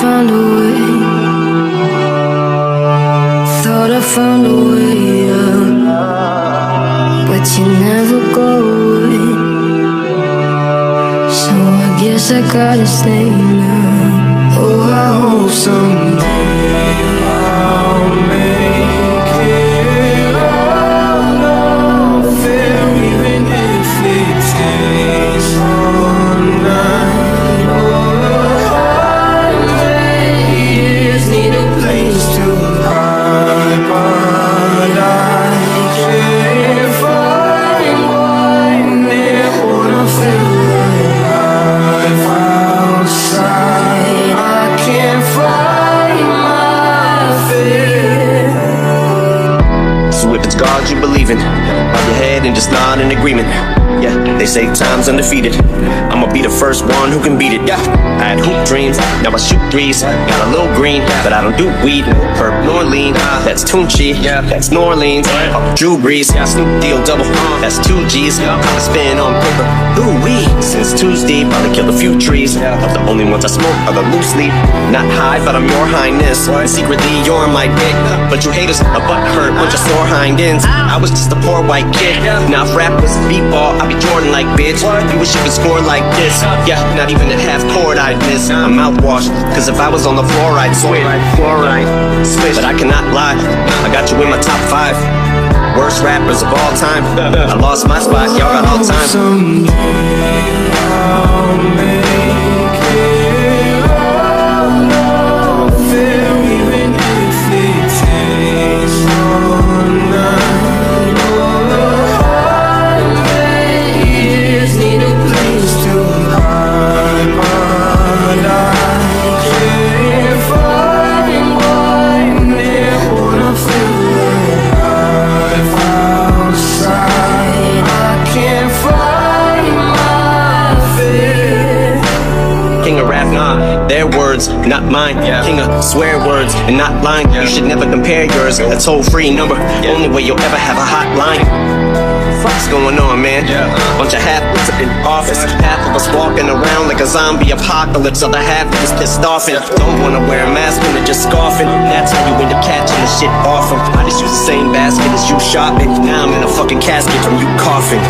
found a way. Thought I found a way out, but you never go away. So I guess I gotta stay now. God you believe in, bow your head and just nod in agreement. Yeah, they say time's undefeated. I'ma be the first one who can beat it. Yeah, I had hoop dreams, now I shoot threes. Got a little green, but I don't do weed. no Herb nor lean, that's Tunechi. Yeah, that's New Orleans. Uh, Drew Brees, Snoop Deal double. That's two G's. I spin on paper. Ooh wee. Since Tuesday, probably killed a few trees. Of the only ones I smoke are the loose leaf. Not high, but I'm your highness. Secretly, you're my dick. But you haters, a butt hurt, bunch of sore hind ends. Ah. I was just a poor white kid. Now if rap was b-ball, I'd be Jordan like bitch. You wish you could score like this. Yeah, not even at half court I'd miss. I'm mouthwash, cause if I was on the floor I'd switch. Fluoride, switch. But I cannot lie, I got you in my top five. Worst rappers of all time. I lost my spot, y'all got all time. Someday I'll words, not mine. King of swear words and not lying. You should never compare yours. A toll free number, only way you'll ever have a hotline. What's going on, man? Bunch of half-wits in office. Half of us walking around like a zombie apocalypse. Other half of us pissed off and don't wanna wear a mask when just scoffing. That's how you end up catching the shit off 'em. I just use the same basket as you shopping. Now I'm in a fucking casket from you coughing.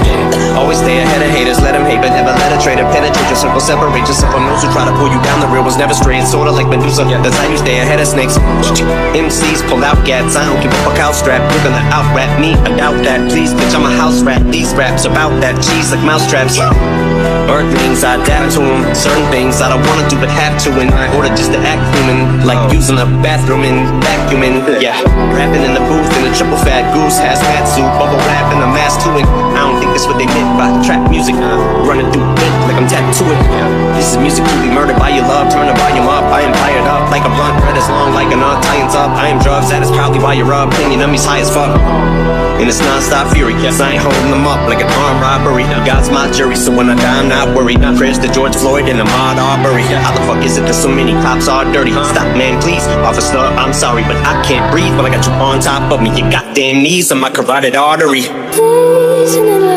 Always stay ahead of haters, let them hate, but never let a traitor penetrate your circle. Separate yourself from those who try to pull you down. The real was never straight, sorta like Medusa. That's how you stay ahead of snakes. MCs pull out gats, I don't give a fuck how strap. You're gonna out rap me, I doubt that. Please, bitch, I'm a house rat. These raps about that cheese like mousetraps. Earthlings, I adapt to them. Certain things I don't wanna do but have to in order just to act human. Like using the bathroom and vacuuming. Yeah, rapping in the booth in a triple fat goose hazmat suit. Bubble wrap in a mask too. And I don't think that's what they meant by trap music. Uh, running through ink like I'm tattooing. This is music to be murdered by your love. Turn the volume up. I am fired up like a blunt. Red is long like an ties up. I am drugs. That is probably why your opinion of me's high as fuck. And it's non-stop fury. Yes, I ain't holding them up like an armed robbery. God's my jury, so when I die, I'm not worried. Not prayers to George Floyd and Ahmaud Arbery. How the fuck is it that so many cops are dirty? Stop, man, please. Officer, I'm sorry, but I can't breathe when I got you on top of me. Your goddamn knees on my carotid artery. Isn't